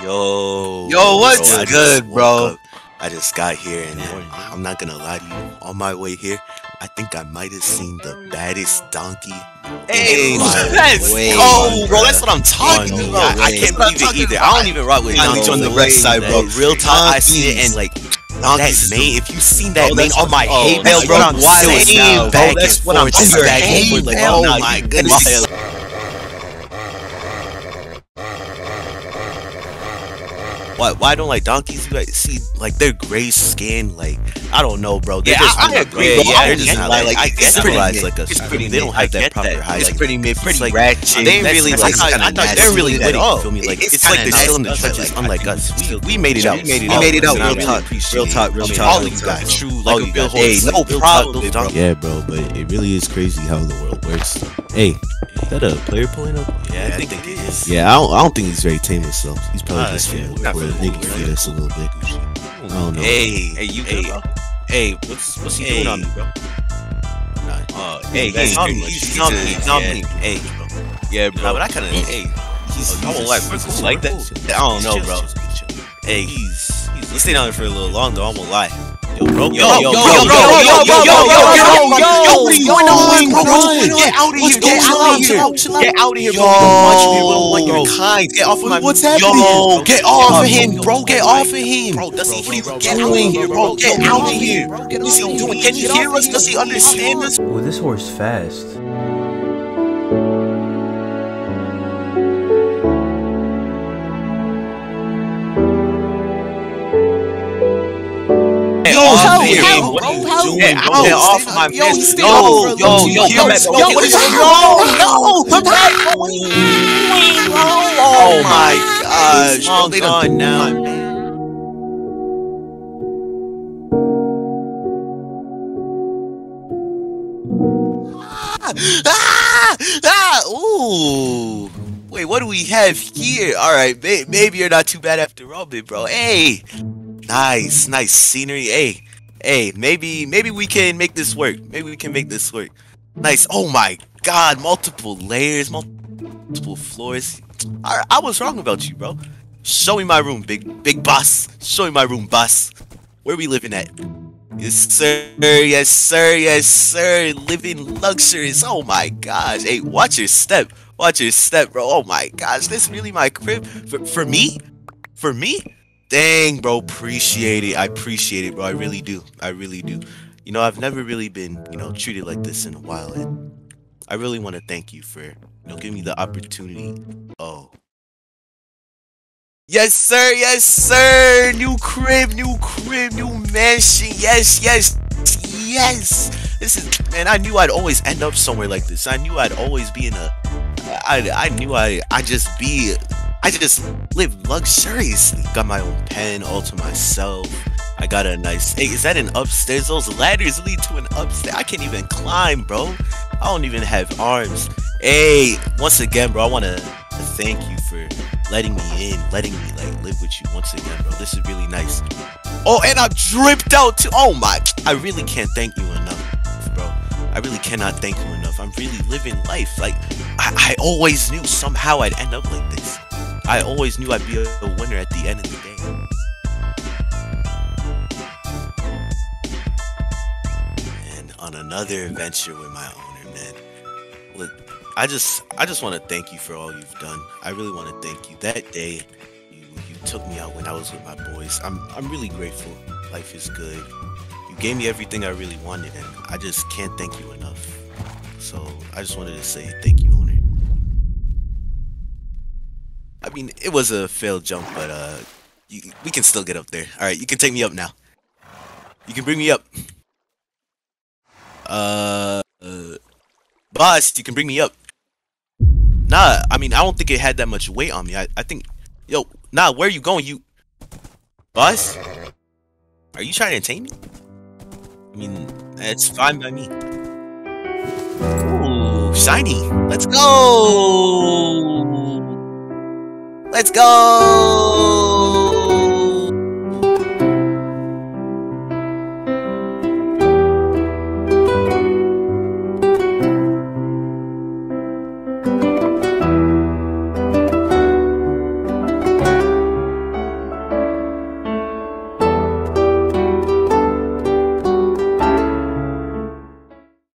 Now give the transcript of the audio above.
Yo. Yo, what's I good, bro? up. I just got here and I'm not gonna lie to you. On my way here, I think I might have seen the baddest donkey. Hey, let's go, bro. That's what I'm talking no, about. I, I can't believe it either. I don't even rock with donkeys. on the No side, bro. Real talk, I see it and like Donkeys that mane. If you seen that Oh, mane on my hay oh, bale, bro, I'm saying, bro. bro. Back and forth, just back and forth, like, oh my goodness. Why, why don't like donkeys? Like see like their gray skin, like I don't know, bro. They're Yeah, just I- I agree, Yeah, yeah, they're just not like, Like, I it's pretty like mid. like a. It's pretty mean, they don't mid. have that proper that. height. It's like, pretty mid, pretty like, ratchet. They ain't really like. I thought they're really It's lit kinda. Feel me? Like it's it's like they're still in the trenches, unlike us. We we made it out. We made it out. And I Real talk. Real talk. All talk. you guys. True, like a Bill. Hey, no problem, Yeah, bro, but it really is crazy how the world works. Hey, is that a player pulling up? Yeah, I think it is. Yeah, I don't, I don't think he's very tame himself. He's probably just yeah, feeling not where for they the can Gucci. us a little bit. I don't know. Hey, Hey, you hey, good, hey, what's what's he Hey. doing on me, bro? Uh, Hey, he's he's on on me. me. He's He's on on me. me. He's He's on on me. me. Hey, bro. Yeah, Nah, bro. but I kind of hey. He's, I won't lie. First, like that. I don't know, bro. Hey, he's he's he stayed down there for a little long though. I won't lie. Yo, bro. Yo, yo, yo, yo, yo, yo, yo, yo, yo, yo, what are you doing, bro? Get out of here. Get out of here. Get out of here, bro. We don't want your kind. Get off of my. What's happening Yo, get off of him, bro. Get off of him. Bro, does he What are you bro, bro, bro, of here, bro, bro? bro, Get bro, out bro, of here. bro, What is he doing? Can you hear us? Does he understand us? Well, this horse fast. doing? What are you doing? Off my mess. No, yo, yo, yo, yo, what is No, no, what are you doing? Oh, oh my gosh. Now, ah, ah, ah, ooh. Wait, what do we have here? All right, may maybe you're not too bad after all, big bro. Hey, nice, nice scenery. Hey, hey, maybe, maybe we can make this work. Maybe we can make this work. Nice. Oh my God, multiple layers, multiple floors. I, I was wrong about you, bro. Show me my room, big, big boss. Show me my room, boss. Where we living at? Yes, sir. Yes, sir. Yes, sir. Living luxurious. Oh my gosh. Hey, watch your step. Watch your step, bro. Oh my gosh. This really my crib for, for me? For me? Dang, bro. Appreciate it. I appreciate it, bro. I really do. I really do. You know, I've never really been, you know, treated like this in a while, and I really want to thank you for, you know, giving me the opportunity. Oh. Yes, sir. Yes, sir. New crib, new crib, new mansion. Yes, yes, yes. This is man. I knew I'd always end up somewhere like this. I knew I'd always be in a. I I knew I I just be. I just live luxuriously. Got my own pen all to myself. I got a nice. Hey, is that an upstairs? Those ladders lead to an upstairs. I can't even climb, bro. I don't even have arms. Hey, once again, bro, I want to thank you for letting me in, letting me like live with you once again, bro. This is really nice. Oh, and I dripped out too. Oh my! I really can't thank you enough, bro. I really cannot thank you enough. I'm really living life. Like I, I always knew somehow I'd end up like this. I always knew I'd be a, winner at the end of the day. And on another adventure with my owner, man. Look, I just I just want to thank you for all you've done. I really want to thank you. That day you you took me out when I was with my boys. I'm I'm really grateful. Life is good. You gave me everything I really wanted and I just can't thank you enough. So, I just wanted to say thank you, owner. I mean, it was a failed jump, but uh you, we can still get up there. All right, you can take me up now. You can bring me up. Uh, uh boss, you can bring me up. Nah, I mean, I don't think it had that much weight on me. I, I think, yo, nah, where are you going? You, boss? Are you trying to tame me? I mean, it's fine by me. Ooh, shiny. Let's go. Let's go.